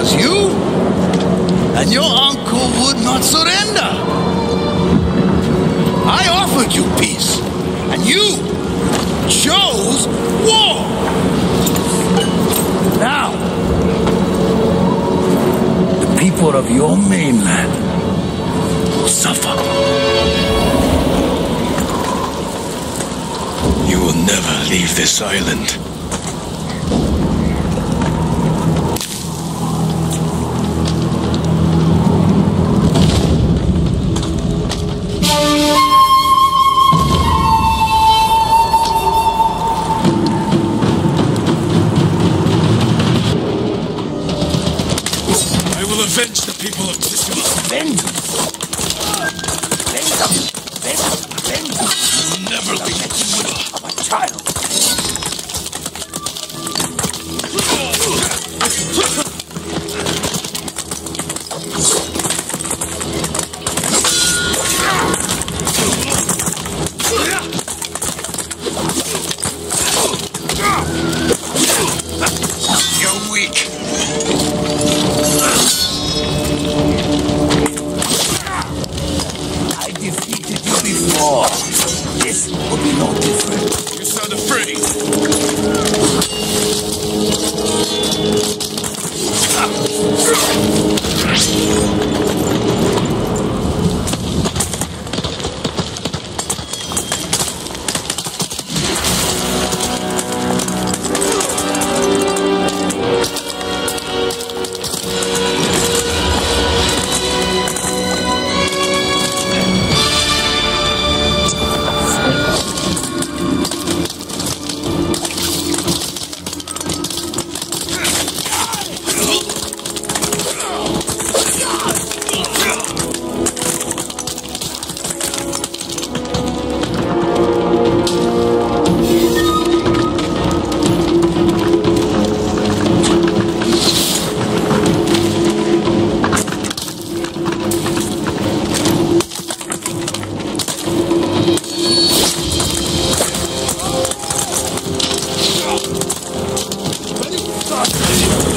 because you and your uncle would not surrender. I offered you peace, and you chose war. Now, the people of your mainland will suffer. You will never leave this island.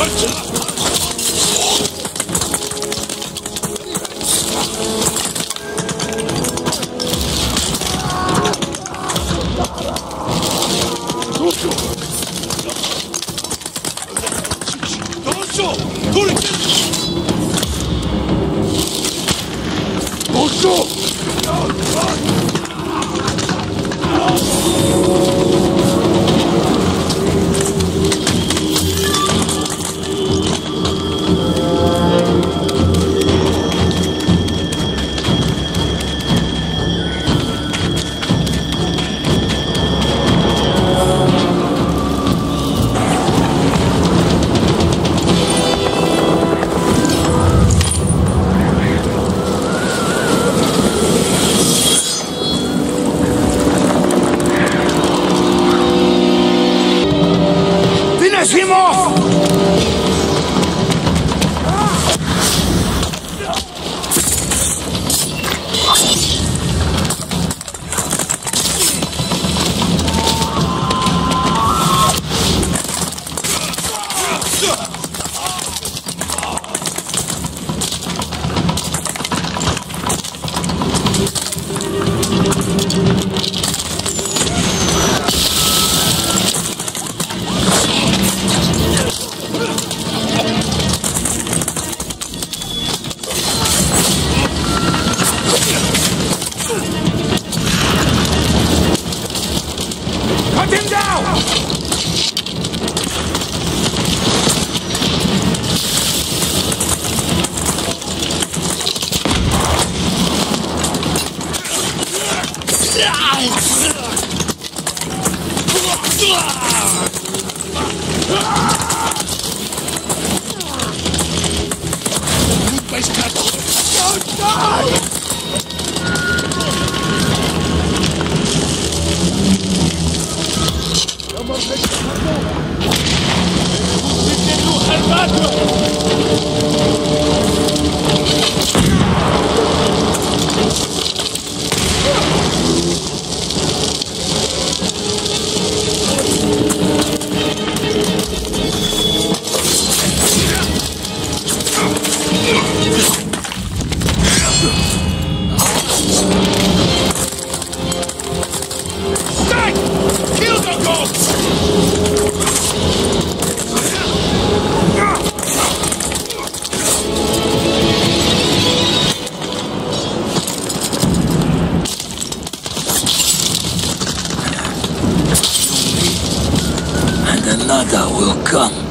Let's go! Cut him down! Muito mais. another will come.